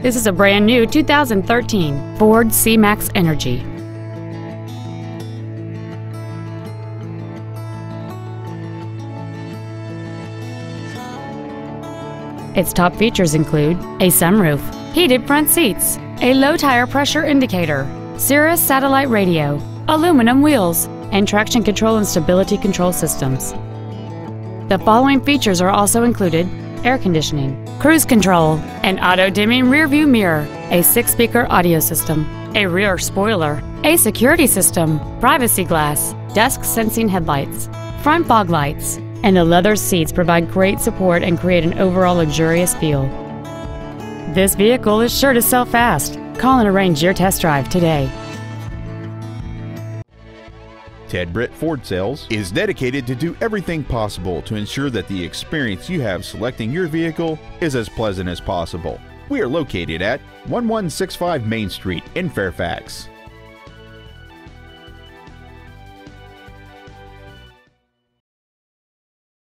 This is a brand new 2013 Ford C-Max Energi. Its top features include a sunroof, heated front seats, a low tire pressure indicator, Sirius satellite radio, aluminum wheels, and traction control and stability control systems. The following features are also included air conditioning, cruise control, an auto-dimming rearview mirror, a six-speaker audio system, a rear spoiler, a security system, privacy glass, dusk sensing headlights, front fog lights, and the leather seats provide great support and create an overall luxurious feel. This vehicle is sure to sell fast. Call and arrange your test drive today. Ted Britt Ford Sales is dedicated to do everything possible to ensure that the experience you have selecting your vehicle is as pleasant as possible. We are located at 1165 Main Street in Fairfax.